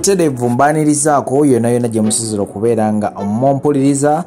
butereevu mbaanirizaako yonna yonna gye musizira okubeera nga mumpuliriza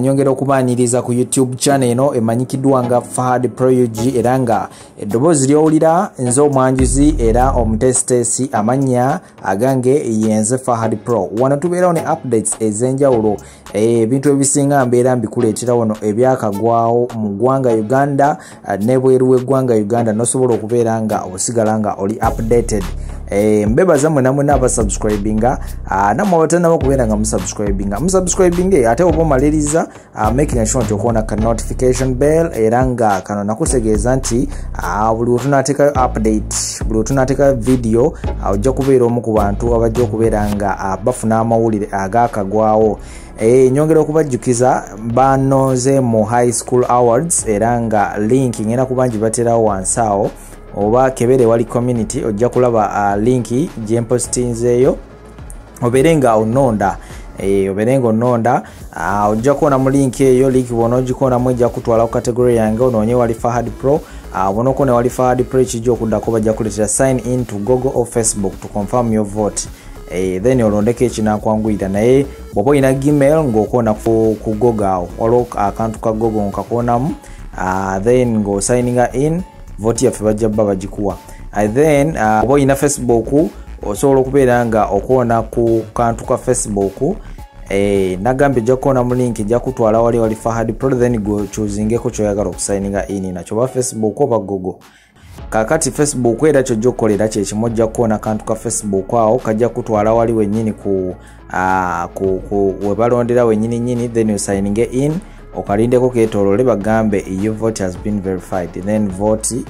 nyongera okubaaniriza ku youtube channel eno emanyikiddwa nga fahad proug era nga eddoboozi lyowulira nze omwanjuzi era omutesitesi amannya agange yenze fahad pro. Wano tubeerawo ne updates ez'enjawulo ebintu ebisinga mbeera mbikuleetera wano ebyakagwawo mu ggwanga uganda nebweru w'eggwanga uganda nosobola okubeera nga osigala nga oli updated. Eh, mbebaza mwena mwena abasubscribinga uh, namwe abatanaba okubeera nga musubscribinga. Musubscribinge ate oba omaliriza uh, making sure nti okuwona ka notification bell era nga kano nakutegeeza nti uh, buli wetunateeka update buli wetunateeka video uh, ojja kubeera omu ku bantu abajja okubeera nga bafuna amawulire agakagwawo. E, nyongera okubajjukiza banoze mu high school awards era nga link ngenda kuba ngibaterawo wansi awo oba kebere wali community ojja kulaba linki gyempositinzeeyo obeere nga ononda e, obeere nga ononda uh, ojja kuwona mu linki eyo linki bwona ogikuwonamu ejja kutwala ku kategory yange onoonye wali fahad pro. Uh, bwona okuwona wali fahad pro ekijja okuddako bajja kuletera sign in to google or facebook to confirm your vote. Eh, then olondeko ekinakwanguyira naye bwoba olina gmail ngaokwona ku, gogo awo waliwo akantu ka gogo nkakwonamu uh, then ngaosigninga in voti yaffe bajja bba bagikuwa. Then oba olina facebook osobola okubeera nga okwona ku kantu ka facebook eh, nagambye ojja kukoona mu link ejja kutwala wali wali fahad pro then gochuzingeko kyoyagala okusigninga in nakyo oba facebook oba google. Kakati facebook era kyojja okukolera kyekimu ojja kukoona kantu ka facebook awo kajja kutwala wali wenyini ku, ku webalondera wenyini nyini then osigninge in okalindeko ketolole bagambe your vote has been verified. Then vote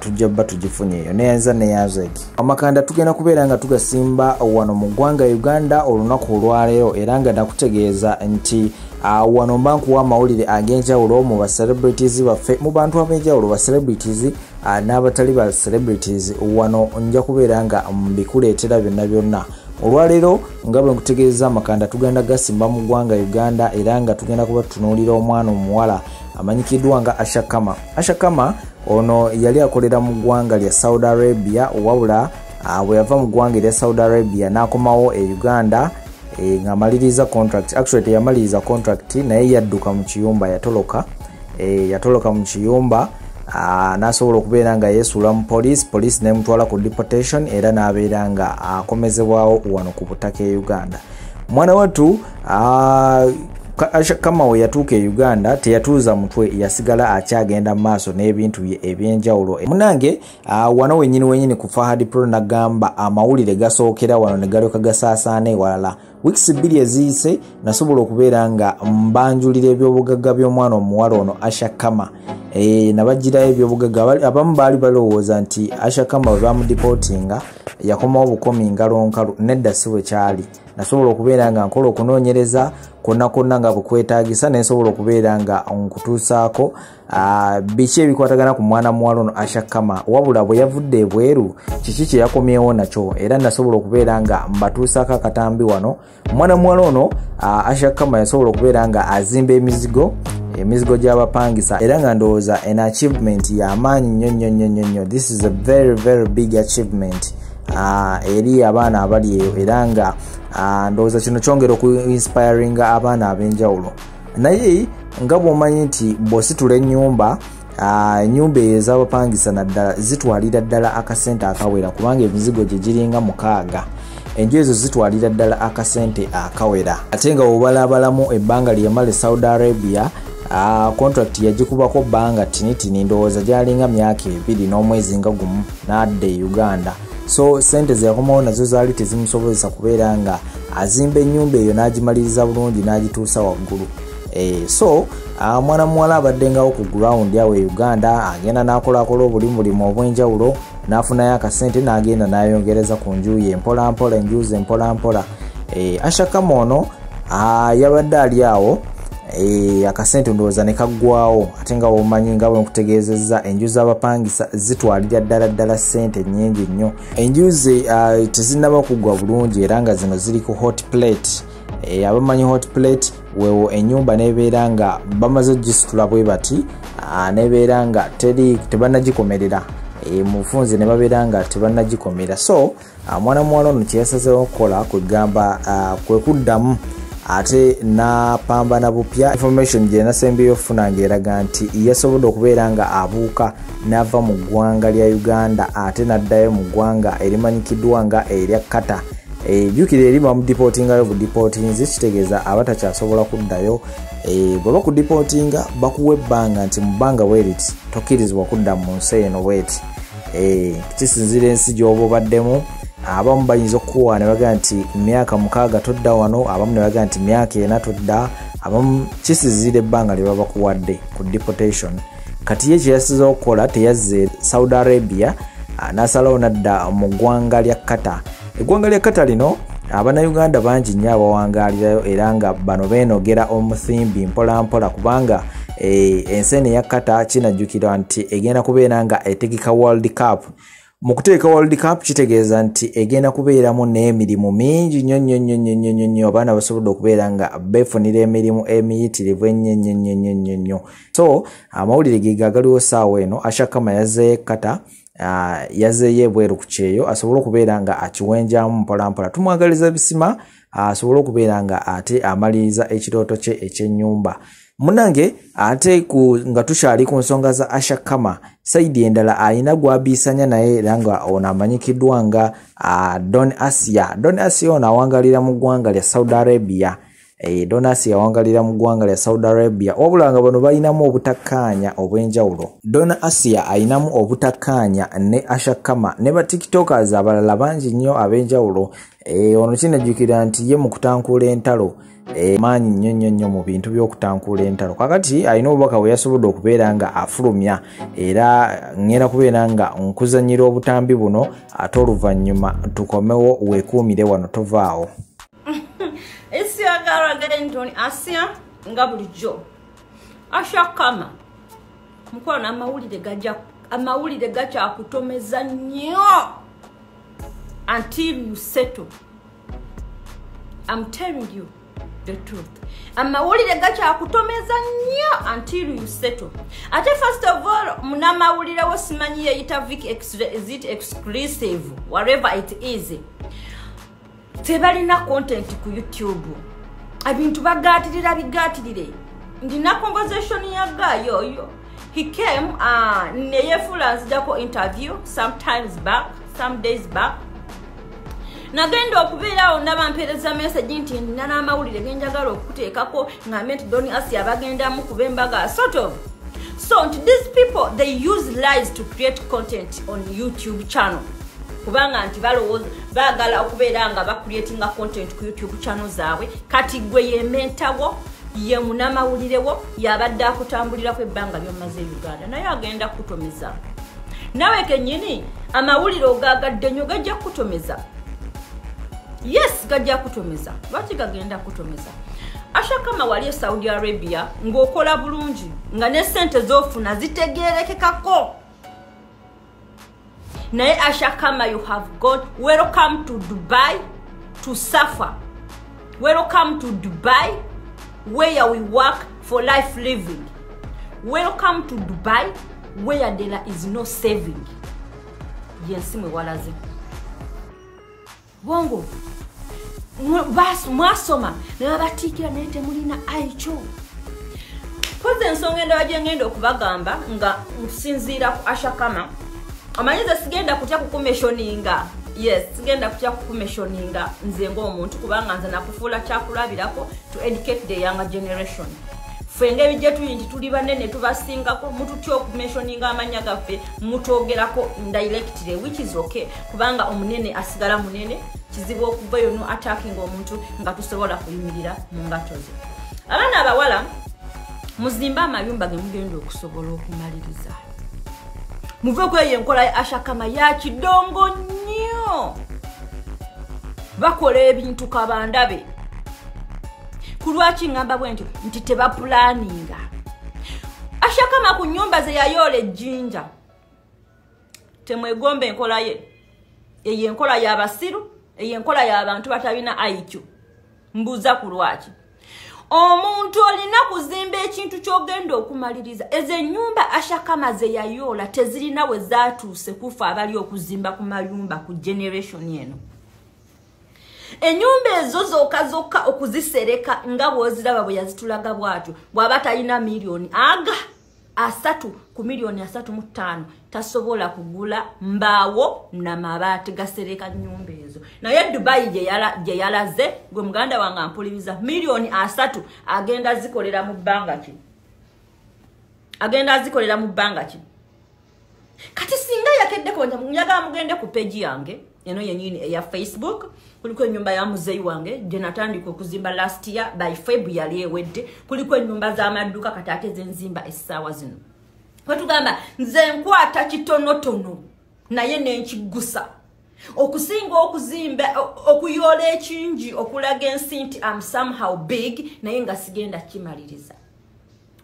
tujja bba tugifunye eyo neyanza neyazeki amakanda tugenda kubeera nga tugasimba wano mu ggwanga uganda olunaku olwaleero era nga nakutegeeza nti uh, wano mba nkuwa amawulire ag'enjawulo mu bacelebrities baffe mu bantu ab'enjawulo bacelebrities uh, n'abatali ba celebrities wano nja kubeera nga mbikuleetera byonna byonna. Olwaleero nga bwe nkutegeeza amakanda tugenda gasimba mu ggwanga uganda era nga tugenda kuba tutunuulira omwana omuwala amanyikiddwa nga ashakama. Ashakama ono yali akolera mu ggwanga lya saudi arabia wabula uh, bwe yava mu ggwanga erya saudi arabia n'akomawo e uganda e, ngaamaliriza contract actually teyamaliriza contract naye yadduka mu kiyumba yatoloka e, yatoloka mu kiyumba Uh, nasobola okubeera nga yesuula mu police police nemutwala ku deportation era n'abeera nga akomezebwawo wano ku butaka e uganda. Mwana wattu kama we yatuuka e uganda teyatuuza mutwe yasigala akyagenda mu maaso n'ebintu bye ebyenjawulo. Munange uh, wano wenyini wenyini ku fahad pro nagamba amawulire gasookera wano ne galyoka gasaasaana ewalala wiikisi bbiri eziyise nasobola okubeera nga mbanjulira ebyobugagga by'omwana omuwala ono ashakama e, nabagirayo ebyobugagga abamu baali balowooza nti ashakama bwe bamudipootinga yakomawo bukomi ngalonkalu nedda si bwe kyali nasobola okubeera nga nkola okunoonyereza kwonna kwonna nga bwekwetagisa nensobola okubeera nga nkutuusaako biki ebikwatagana ku mwana muwala ono ashakama wabula bwe yavudde ebweru kiki kye yakomyewo nakyo? Era nasobola okubeera nga mbatuusaako akatambi wano. Omwana muwala ono ashakama yasobola okubeera nga azimba emizigo emizigo gy'abapangisa. Era nga ndowooza an achievement yamaanyi nnyo nnyo nnyo nnyo nnyo. This is a very very big achievement eri abaana abali eyo. Era nga ndowooza kino kyongera okuinspiringa abaana ab'enjawulo. Naye nga bw'omanyi nti bw'ositula ennyumba ennyumba uh, eyo ez'abapangisa naddala zitwalira ddala akasente akawera kubanga emizigo gye giringa mukaaga. Enju ezo zitwalira ddala akasente akawera. Ate nga wobalabalamu ebbanga lyemala e saudi arabia Uh, contract yagikubako bbanga tinitini ndowooza gyalinga myaka ebiri n'omwezi nga gumu n'adda e uganda so sente zeyakomawo nazo zaali tezimusobozesa kubeera nga azimba ennyumba eyo n'agimaliriza bulungi n'agituusa waggulu. E, so uh, mwana muwala abaddengawo ku gurawundi awo e uganda agenda n'akolakola obulimulimu obw'enjawulo n'afunayo akasente n'agenda n'ayongereza ku njuye empolampola enjuze empolampola e, ashakama ono uh, yabadde ali awo akasente ndowooza ne kaggwawo ate nga womanyi nga bwenkutegeezezza enju z'abapangisa zitwalira ddala ddala sente nnyingi nnyo. Enju ze uh, tezinnaba kuggwa bulungi era nga zino ziri ku hot plate. E, abamanyi hot plate wewo enyumba nebeera nga bamaze ogisitula bwe bati uh, nebeera nga tebanagikomerera e, mu bufunze ne babeera nga tebannagikomera. So mwana muwala ono kyeyasazeho okukola kwegamba kwe kuddamu ate napambana bupya. Information gye nasembeyo okufuna ngaeraga nti yasobodde okubeera nga abuuka nava mu ggwanga lya uganda ate naddayo mu ggwanga erimanyikiddwa nga erya kata ejjukire eri bamudipootingayo budipootinzi kitegeeza abatakyasobola kuddayo. Bwe bakudipootinga bakuwa ebbanga nti mu bbanga bweriti tokkirizibwa kudda mu nsi eno bweti. Kisinzira ensi gy'oba obaddemu abamu bayinza okukuwa ne bagaa nti myaka mukaaga todda wano abamu ne bagaa nti myaka ena todda abamu kisizira ebbanga lye baba bakuwadde ku deportation. Kati ye kyeyasiza okukola teyazze saudi arabia nasalawo nadda mu ggwanga lya kata eggwanga lya kata lino abannayuganda bangi nnyo abawangalirayo era nga bano beenogera omuthimbi mpolampola kubanga ensi eno eya kata kinajjukirwa nti egenda kubeera nga etegeka world cup mu kuteeka world cup kitegeeza nti egenda kubeeramu n'emirimu mingi nnyo nnyo nnyo nnyo nnyo nnyo nnyo. Abaana basobodde okubeera nga beefunira emirimu emiyitirivu ennyo nnyo nnyo nnyo nnyo nnyo. So amawulire ge gagaliwo saawa eno ashakama yazzeeyo kata Uh, yazeeyo ebweru ku kyeyo asobole okubeera nga akiwenjamu mpolampola. Tumwagaliza bisima asobole okubeera nga ate amaliriza ekirooto kye ekyennyumba. Munange ate nga tukyali ku nsonga za ashakama saidi endala alina gwabiisanya naye era nga ono amanyikiddwa nga uh, don asia. Don asia ono awangalira mu ggwanga lya saudi arabia donasi yawangalira mu ggwanga lya saudi arabia. Wabula nga bano balinamu obutakkaanya obw'enjawulo. Dona asia ayinamu obutakkaanya ne ashakama ne batiktokers abalala bangi nnyo ab'enjawulo. E, ono kinajjukira nti ye mu kutankuula entalo. E, maanyi nnyo nnyo nnyo mu bintu by'okutankuula entalo. Kakati alina obubaka bwe yasobodde okubeera nga afulumya era ŋŋenda kubeera nga nkuzanyira obutambi buno ate oluvannyuma tukomewo weekuumire wano tovaawo esiyagala gerentoni asya nga bulijjo. Ashakama mukola n'amawulire gajja amawulire gakyakutomeza nnyo. Until you settle. I'm telling you the truth. Amawulire gakyakutomeza nnyo until you settle. Ate first of all munamawulire wo simanyi yeyita vic is it exclusive? Whatever it is. Tebalina content ku youtube ebintu bagatirira bigatirire. Ndina conversation ya guy oyo he came uh, neyefulanzijako interview sometimes back some days back. Nagenda okubeerawo ndaba mpeereza message nti ndina n'amawulire genjagala okuteekako ngambe nti doni asi abagendamu kuba embaga sort of so nti these people they use lies to create content on youtube channel kubanga nti balowooza baagala okubeera nga bakuleetinga content ku youtube channel zaabwe. Kati gwe yementawo ye munamawulirewo yabadde akutambulirako ebbanga lyomaze uganda naye agenda kutomeza nawe kenyini amawulire ogagadde nnyo gajja kutomeza yes gajja kutomeza lwaki gagenda kutomeza ashakama wali e saudi arabia ng'okola bulungi nga ne sente z'ofuna zitegerekekako naye ashakama you have gone welcome to dubai to suffer. Welcome to dubai where we work for life living. Welcome to dubai where there is no saving. Yensi mwe walaze bongo mwasoma. Nebabatiikira naye temulina aicho. Poza ensonga endala gyengenda okubagamba nga nsinziira ku ashakama amanyize sigenda kutya kukumeshoninga yes sigenda kutya kukumeshoninga nze ngaomuntu kubanga nze nakufuula kyakulabirako to educate the younger generation. Ffe gye tuli nti tuli banene tubasingako mututya okumeshoninga amanya gaffe mutwogerako directly which is okay kubanga omunene asigala munene kizibu okuvayo no attacking omuntu nga tusobola kuyimirira mu ngato ze. Abaana abawala muzimbe amayumba ge mugenda okusobola okumaliriza muve kweyo enkola ya ashakama ya kidongo nnyo. Bakola ebintu kabandabe ku lwaki ngamba bwe nti nti tebapulaninga ashakama ku nyumba ze yayoola ejjinja. Temwegomba enkola ye eyo enkola y'abasiru eyo enkola y'abantu batalina aicu mbuuza ku lwaki omuntu olina kuzimba ekintu kyogenda okumaliriza ezo enyumba ashakama ze yayoola tezirina we zatuuse kufa abali okuzimba ku mayumba ku generation eno. Enyumba ezo zokka zokka okuzisereka nga bwoziraba bwe yazitulaga bwatyo bw'aba talina miliyoni aga asatu ku miliyoni asatu mu ttaano tasobola kugula mbaawo namabaati gasereka nyumba ezo naye dubayi gye yalaze gwe muganda wange ampuliriza miliyoni asatu agenda zikolera mu bbanga ki? Agenda zikolera mu bbanga ki? Kati singa yakeddeko njagala mugende ku peji yange eno yenyini eya facebook kuliko enyumba ya muzeyi wange gye natandika okuzimba last year by feb yali ewedde kuliko enyumba z'amadduka kati ate zenzimba essaawa zino. Kwetugamba nze nkwata kitonotono naye nenkigusa okusinga okuzimba okuyoola ekingi okulaga ensi nti am somehow big naye nga sigenda kimaliriza.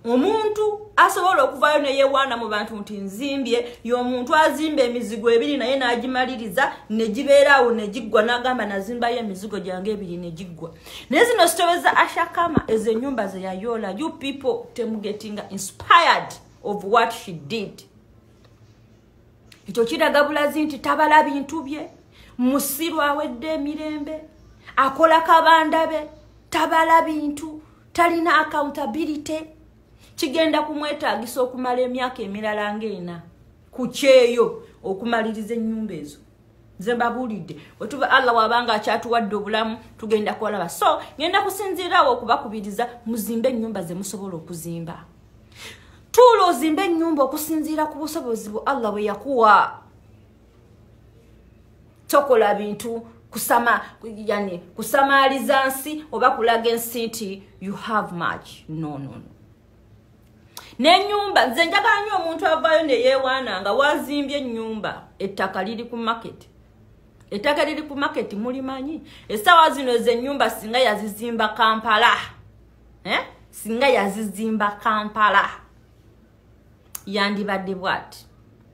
Omuntu asobola okuvayo neyewaana mu bantu nti nzimbye y'omuntu azimba emizigo ebiri naye n'agimaliriza negibeeraawo negiggwa n'agamba nazimbayo emizigo gyange ebiri negiggwa naye zino sitobeza ashakama ezo enyumba ze yayoola you people temugetinga inspired of what she did ekyo kiraga bulazi nti tabala bintu bye. Musiru awedde emirembe akola kabanda be tabala bintu talina accountability. Kigenda kumwetagisa okumala emyaka emirala ngaena ku kyeyo okumaliriza ennyumba ezo. Nze mbabuulidde wetuba allah wabanga akyatuwadde obulamu tugenda kwalaba. So ngenda kusinziiraawo okubakubiriza muzimbe ennyumba ze musobola okuzimba tuula ozimbe ennyumba okusinziira ku busobozi bwe allah bwe yakuwa. Tokola bintu kusama yani kusamaaliza nsi oba kulaga ensi nti you have much. No no no. N'ennyumba nze njagala nnyo omuntu avaayo neyeewaana nga wazimbye ennyumba ettaka liri ku maketi ettaka liri ku maketi mulimanyi? Essaawa zino ezo ennyumba singa yazizimba kampala eh? singa yazizimba kampala yandibadde bwati.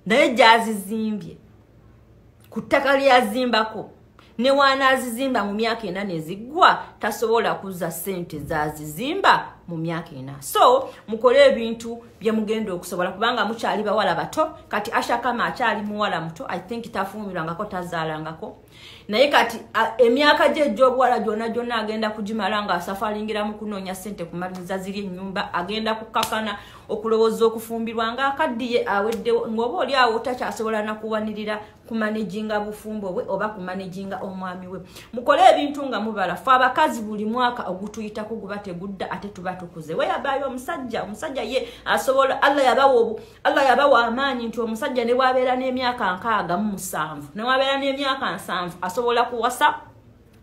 Naye gyazizimbye ku ttaka lyazimbako ne waanaazizimba mu myaka ena neziggwa tasobola kuzza ssente zazizimba mu myaka ena. So mukole ebintu byemugenda okusobola kubanga mukyali bawala bato. Kati ashakama akyali muwala muto i think tafuumirwangako tazaalangako. Naye kati emyaka gye egy'obuwala gyonna gyonna agenda kugimala nga asafalingira mu kunoonya ssente kumaliriza ziri ennyumba agenda kukakana okulowooza okufumbirwa nga akaddiye aweddewo ngaoba oli awo takyasobola nakuwanirira kumanejinga bufumbo bwe oba kumanejinga omwami we. Mukole ebintu nga mubala fe abakazi buli mwaka ogutuyitako guba tegudda ate tuba tukuze. Weyabayo omusajja omusajja ye asobola allah yabawa allah yabawa amaanyi nti omusajja ne wabeera n'emyaka nkaaga mu musanvu ne wabeera n'emyaka nsanvu asobola kuwasa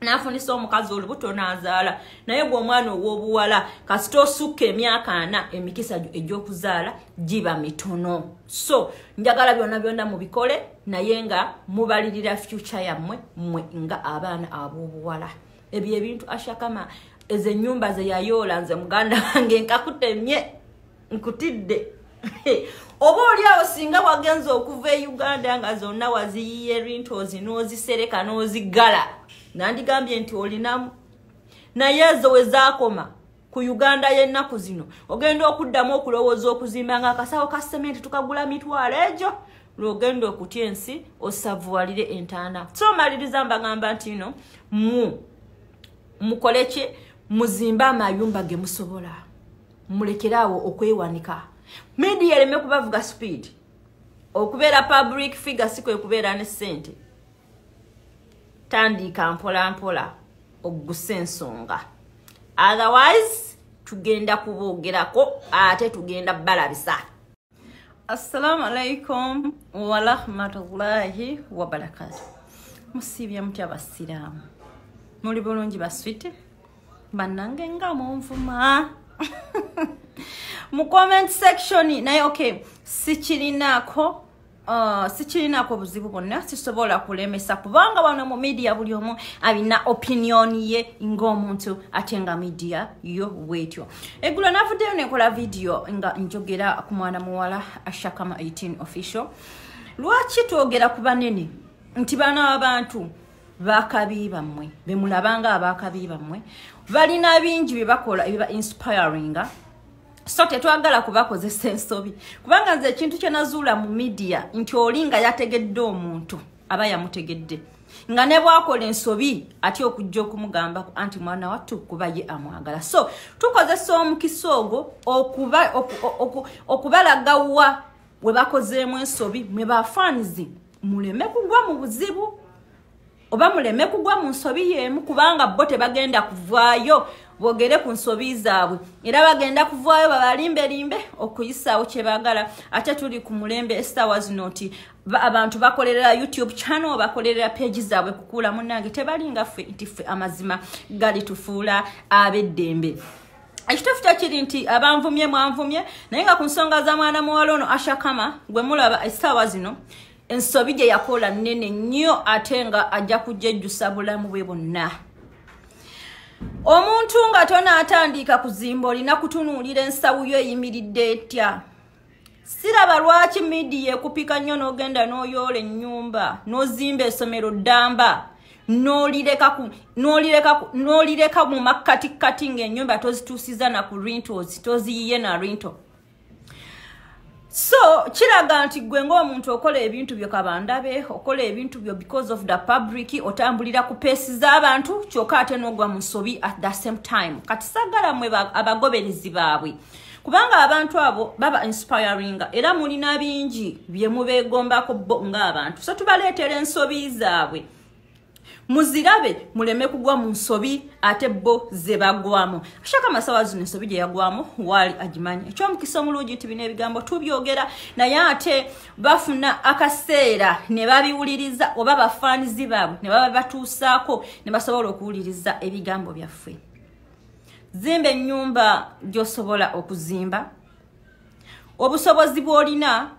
nafunisa omukazi olubuto nazaala. Naye gwe omwana ow'obuwala kasita osukka emyaka ana emikisa egy'okuzaala giba mitono. So njagala byonna byonna mubikole naye nga mubalirira future yammwe mmwe nga abaana ab'obuwala ebyo ebintu ashakama ezo ennyumba ze yayoola nze muganda wange nkakutemye nkutidde. Oba oliawo singa wagenza okuva e uganda nga zonna waziyiye rintozi n'ozisereka n'ozigala. Nandigambye nti olinamu. Naye ezo we zaakoma ku uganda y'ennaku zino ogenda okuddamu okulowooza okuzimba nga akasawo ka sementi tukagula mitwalo egyo lwogenda okutya ensi osavuwalire entaana. So maliriza mbagamba nti no mu mukole ki? Muzimbe amayumba ge musobola. Mulekeraawo okwewanika. Midiya ereme kubavuga speed. Okubeera public figure si kwe kubeera ne ssente. Tandika mpola mpola oggusa ensonga. Otherwise tugenda kuboogerako ate tugenda balabisa. Assalamu alaikum warahmatullahi wabarakatu musiibya mutya abasiraamu muli bulungi baswite bannange nga munvuma mu comment section naye okay sikirinaako Uh, sikirinaako buzibu bwonna sisobola kulemesa kubanga wano mu midiya buli omu alina opinioni ye ng'omuntu ate nga midiya yo bwetyo. Eggulo navuddeyo nekola vidiyo nga njogera ku mwana muwala ashakama 18 official. Lwaki twogera ku banene? Nti baana abantu bakabi bammwe bemulabanga abakabi bammwe balina bingi byebakola ebiba inspiringa. So tetwagala kubakozesa ensobi kubanga nze ekintu kyenazuula mu midiya nti oli nga yategedde omuntu aba yamutegedde. Nga ne bwakola ensobi ate okujja okumugamba anti mwana wattu kuba ye amwagala. So tukozesa omukisa ogwo okubalagawa we bakozeemu ensobi mwe bafaanizi muleme kugwa mu buzibu oba muleme kugwa mu nsobi yeemu kubanga bo tebagenda kuvaayo bogere ku nsobi zaabwe. Era bagenda kuvaayo babalimbelimbe okuyisaawo kyebagala ate tuli ku mulembe esaawa zino nti abantu bakolerera youtube channel bakolerera pegi zaabwe kukuula munange tebalinga ffe nti ffe amazima galitufuula ab'eddembe. Ekituufu kyakiri nti abanvumye mwanvumye naye nga ku nsonga za mwana muwala ono ashakama gwe mulaba essaawa zino ensobi gye yakola nnene nnyo ate nga ajja kujejjusa bulamu bwe bwonna. Omuntu nga tonaatandika kuzimba olina kutunuulira ensawu yo eyimiridde etya? Siraba lwaki midiya ekupika nnyo n'ogenda n'oyoola ennyumba n'ozimba essomero ddamba n'olireka mu makkatikkati ng'ennyumba tozituusiza na ku rintos toziyiye na rinto so kiraga nti gwe ngaomuntu okola ebintu byo kabandabe okola ebintu byo because of the public otambulira ku peesi z'abantu kyokka ate n'ogwa mu nsobi at the same time. Kati sagala mwe abagoberezi baabwe. Kubanga abantu abo baba inspiringa era mulina bingi bye mubeegombako bo ng'abantu. So tubaleetera ensobi zaabwe muzirabe muleme kugwa mu nsobi ate bo ze bagwamu. Ashaka amasawa zino ensobi gye yagwamu waali agimanyi. Ekyomukisa omulungi nti bino ebigambo tubyogera naye ate bafuna akaseera ne babiwuliriza oba bafaanizi baabwe ne baba batuusaako ne basobola okuwuliriza ebigambo byaffe. Zimba ennyumba gy'osobola okuzimba. Obusobozi bw'olina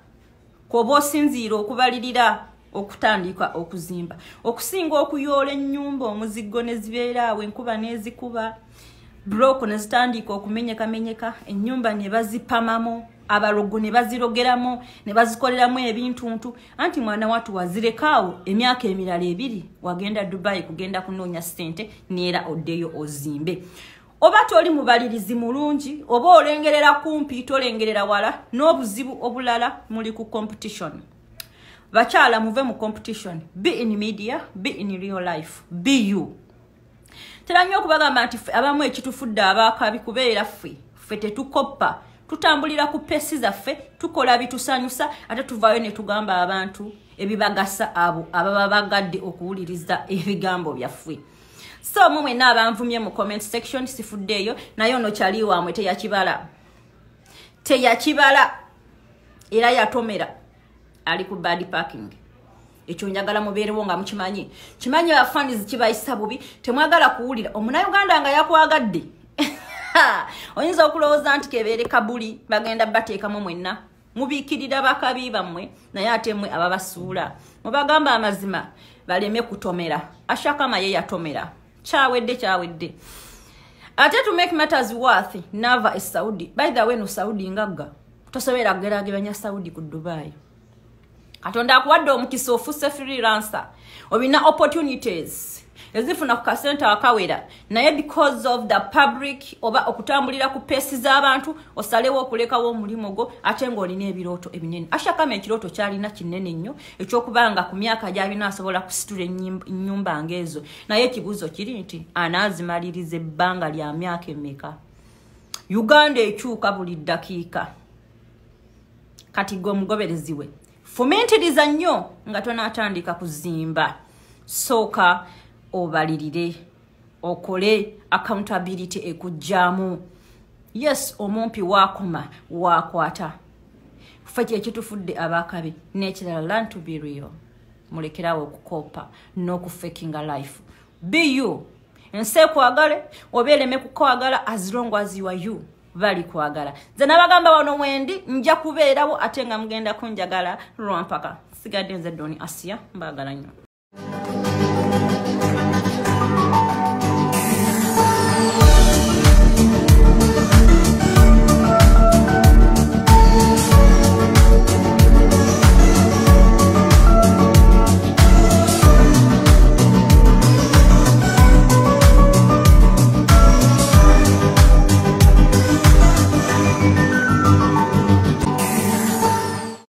kwoba osinziira okubalirira okutandika okuzimba. Okusinga okuyoola ennyumba omuziggo ne zibeeraawo enkuba n'ezikuba buloko ne zitandika okumenyekamenyeka ennyumba ne bazipamamu abalogo ne bazirogeramu ne bazikoleramu ebintuntu. Anti mwana watu wazirekaawo emyaka emirala ebiri wagenda dubai kugenda kunoonya ssente neera oddeyo ozimbe. Oba toli mubalirizi mulungi oba olengerera kumpi tolengerera wala n'obuzibu obulala muli ku competition bakyala muve mu competition. Be in media be in real life. Be you. Tera nnyo okubagamba nti abamu ekitufudde abaakabi kubeera ffe ffe tetukoppa. Tutambulira ku pesi zaffe tukola bitusanyusa ate tuvaayo ne tugamba abantu ebibagasa abo ababa bagadde okuwuliriza ebigambo byaffe. So omwe mwenna abanvumye mu comment section sifuddeeyo naye ono kyali waamwe teyakibala. Teyakibala. Era yatomera ali ku bad parking. Ekyo njagala mubeerewo nga mukimanyi. Kimanyi bafanizi kibayisa bubi? Temwagala kuwulira. Omunayuganda nga yakwagadde. Oyinza okulowooza nti kebeere kabuli bagenda bateekamu mwenna? Mubiikirira bakabi bammwe naye ate mmwe ababasuula. Mubagamba amazima baleme kutomera. Ashakama ye yatomera. Kyawedde kyawedde. Ate to make matters worth nava e saudi. By the way no saudi ngagga. Tosobera kugerageranya saudi ku dubai katonda akuwadde omukisa ofuuse freelancer obina opportunities. Ezifuna ku kasenta akawera. Naye because of the public oba okutambulira ku peesi z'abantu osalewo okulekawo omulimu gwo ate ng'olina ebirooto ebinene ashakama ekirooto kyalina kinene nnyo ekyokubanga ku myaka gyalina asobola kusitula ennyumba ngaezo naye ekibuuzo kiri nti anaazimaliriza ebbanga lya myaka emeka? Uganda ekyuka buli ddakiika? Kati gwe omugoberezi we fumintiriza nnyo nga tonaatandika kuzimba. Sooka obalirire okole accountability ekujjaamu yes omumpi waakoma waakwata. Fe kyekitufudde abakabe nekirala learn to be real. Mulekerawo okukoopa n'okufekinga life. Be you. Ensi ekwagale oba ereme kukwagala as long as you are you bali kwagala. Nze nabagamba wano mwendi nja kubeerawo ate nga mugenda kunjagala lwampaka sigadde nze doni asia mbaagala nnyo